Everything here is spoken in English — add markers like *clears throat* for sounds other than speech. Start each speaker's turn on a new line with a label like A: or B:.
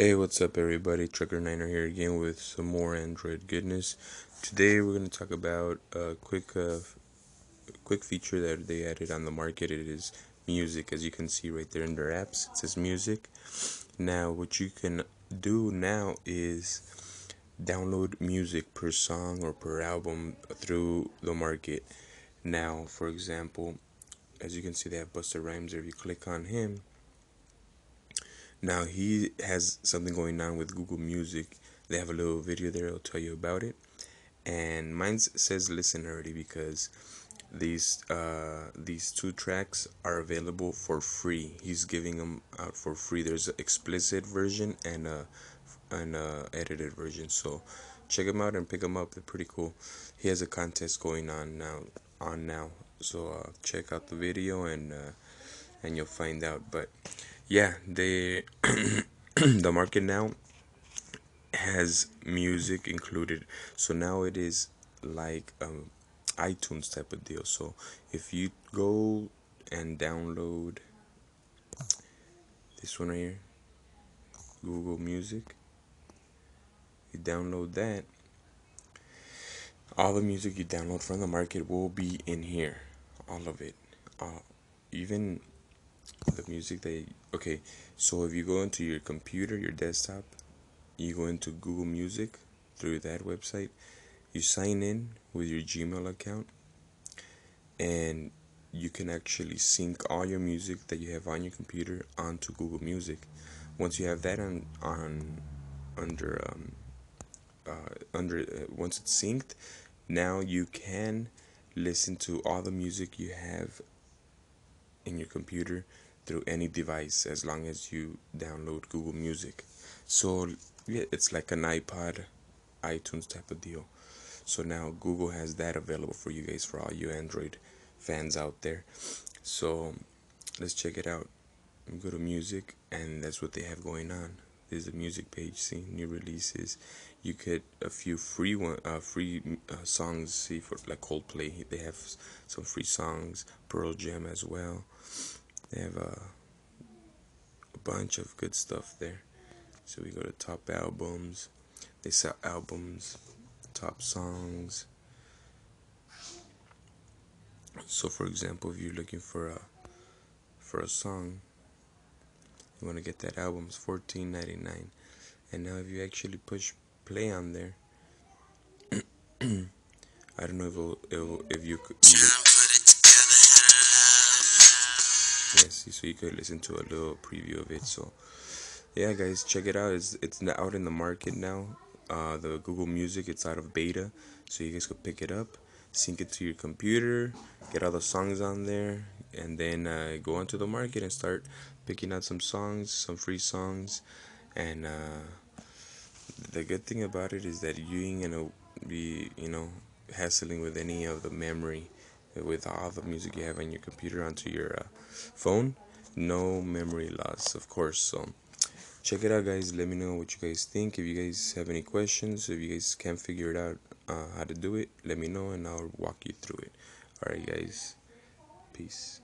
A: Hey, what's up, everybody? Trucker Niner here again with some more Android goodness. Today, we're going to talk about a quick, uh, quick feature that they added on the market. It is music, as you can see right there in their apps. It says music. Now, what you can do now is download music per song or per album through the market. Now, for example, as you can see, they have Busta Rhymes. If you click on him now he has something going on with Google Music. They have a little video there. I'll tell you about it. And mine says listen already because these uh, these two tracks are available for free. He's giving them out for free. There's an explicit version and a edited version. So check them out and pick them up. They're pretty cool. He has a contest going on now on now. So uh, check out the video and uh, and you'll find out. But yeah, they *clears throat* the market now has music included. So now it is like um iTunes type of deal. So if you go and download this one right here, Google Music, you download that. All the music you download from the market will be in here, all of it. Uh, even the music that okay so if you go into your computer your desktop you go into google music through that website you sign in with your gmail account and you can actually sync all your music that you have on your computer onto google music. Once you have that on on under um, uh, under uh, once it's synced now you can listen to all the music you have in your computer through any device as long as you download Google Music. So yeah, it's like an iPod, iTunes type of deal. So now Google has that available for you guys for all you Android fans out there. So let's check it out. Go to music, and that's what they have going on. There's a music page, see new releases. You get a few free one, uh, free uh, songs. See for like Coldplay, they have some free songs. Pearl Jam as well. They have a, a bunch of good stuff there. So we go to top albums. They sell albums, top songs. So for example, if you're looking for a for a song, you want to get that album, it's fourteen ninety nine. And now if you actually push play on there, *clears throat* I don't know if it'll, it'll if you could. You yes so you could listen to a little preview of it so yeah guys check it out it's it's out in the market now uh, the google music it's out of beta so you guys could pick it up sync it to your computer get all the songs on there and then uh, go onto the market and start picking out some songs some free songs. And uh, the good thing about it is that you ain't gonna be you know hassling with any of the memory with all the music you have on your computer onto your uh, phone. No memory loss of course. So check it out guys. Let me know what you guys think. If you guys have any questions if you guys can't figure it out uh, how to do it let me know and i'll walk you through it. All right guys peace